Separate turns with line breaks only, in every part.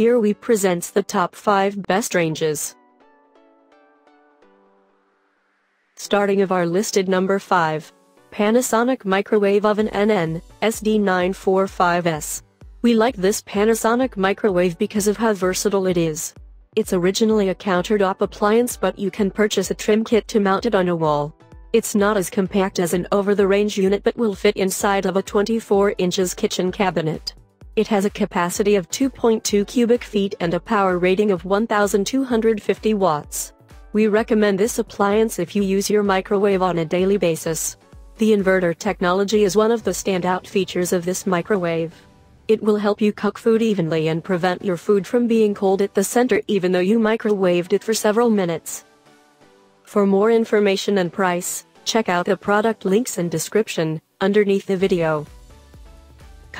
Here we presents the top 5 best ranges. Starting of our listed number 5. Panasonic Microwave Oven NN, SD945S. We like this Panasonic microwave because of how versatile it is. It's originally a countertop appliance but you can purchase a trim kit to mount it on a wall. It's not as compact as an over-the-range unit but will fit inside of a 24 inches kitchen cabinet. It has a capacity of 2.2 cubic feet and a power rating of 1250 watts. We recommend this appliance if you use your microwave on a daily basis. The inverter technology is one of the standout features of this microwave. It will help you cook food evenly and prevent your food from being cold at the center even though you microwaved it for several minutes. For more information and price, check out the product links and description underneath the video.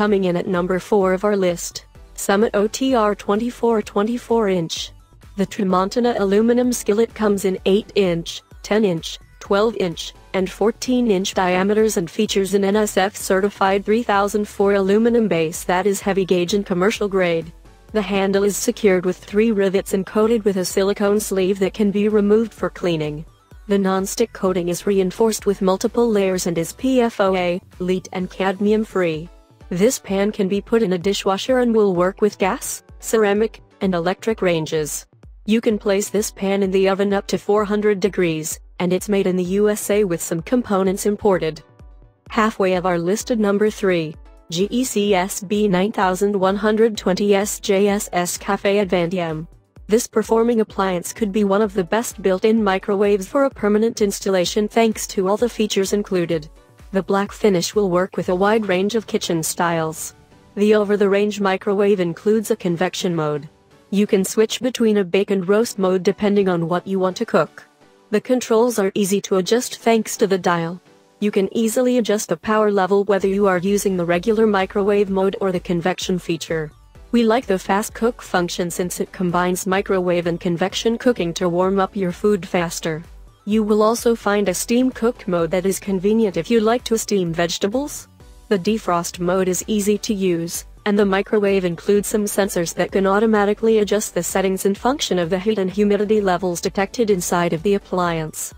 Coming in at number 4 of our list, Summit OTR 24 24 inch. The Tramontina aluminum skillet comes in 8 inch, 10 inch, 12 inch, and 14 inch diameters and features an NSF certified 3004 aluminum base that is heavy gauge and commercial grade. The handle is secured with three rivets and coated with a silicone sleeve that can be removed for cleaning. The non-stick coating is reinforced with multiple layers and is PFOA, LEED and cadmium free. This pan can be put in a dishwasher and will work with gas, ceramic, and electric ranges. You can place this pan in the oven up to 400 degrees, and it's made in the USA with some components imported. Halfway of our listed number 3, GECSB 9120S JSS Cafe Advantium. This performing appliance could be one of the best built-in microwaves for a permanent installation thanks to all the features included. The black finish will work with a wide range of kitchen styles. The over-the-range microwave includes a convection mode. You can switch between a bake and roast mode depending on what you want to cook. The controls are easy to adjust thanks to the dial. You can easily adjust the power level whether you are using the regular microwave mode or the convection feature. We like the fast cook function since it combines microwave and convection cooking to warm up your food faster. You will also find a steam cook mode that is convenient if you like to steam vegetables. The defrost mode is easy to use, and the microwave includes some sensors that can automatically adjust the settings and function of the heat and humidity levels detected inside of the appliance.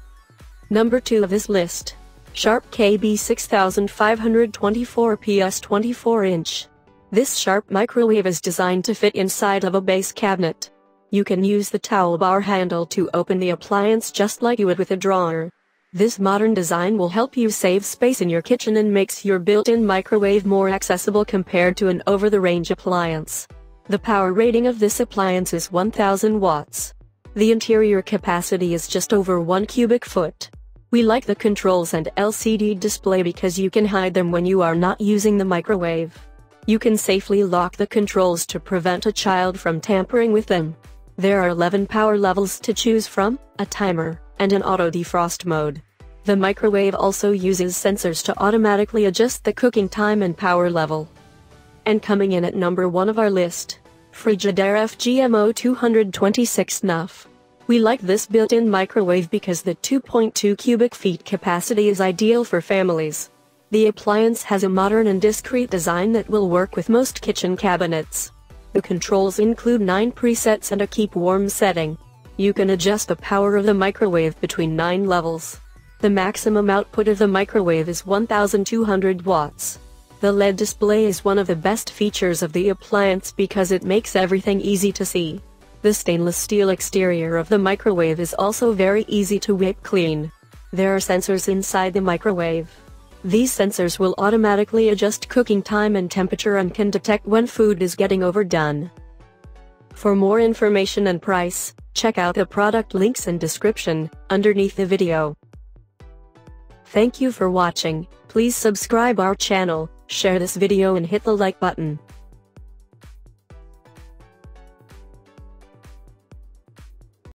Number 2 of this list. Sharp KB 6524 PS 24 inch. This Sharp microwave is designed to fit inside of a base cabinet. You can use the towel bar handle to open the appliance just like you would with a drawer. This modern design will help you save space in your kitchen and makes your built-in microwave more accessible compared to an over-the-range appliance. The power rating of this appliance is 1000 watts. The interior capacity is just over 1 cubic foot. We like the controls and LCD display because you can hide them when you are not using the microwave. You can safely lock the controls to prevent a child from tampering with them. There are 11 power levels to choose from, a timer, and an auto defrost mode. The microwave also uses sensors to automatically adjust the cooking time and power level. And coming in at number 1 of our list, Frigidaire FGMO 226 NUF. We like this built-in microwave because the 2.2 cubic feet capacity is ideal for families. The appliance has a modern and discreet design that will work with most kitchen cabinets. The controls include 9 presets and a keep warm setting. You can adjust the power of the microwave between 9 levels. The maximum output of the microwave is 1200 watts. The LED display is one of the best features of the appliance because it makes everything easy to see. The stainless steel exterior of the microwave is also very easy to wipe clean. There are sensors inside the microwave. These sensors will automatically adjust cooking time and temperature and can detect when food is getting overdone. For more information and price, check out the product links and description underneath the video. Thank you for watching, please subscribe our channel, share this video and hit the like button.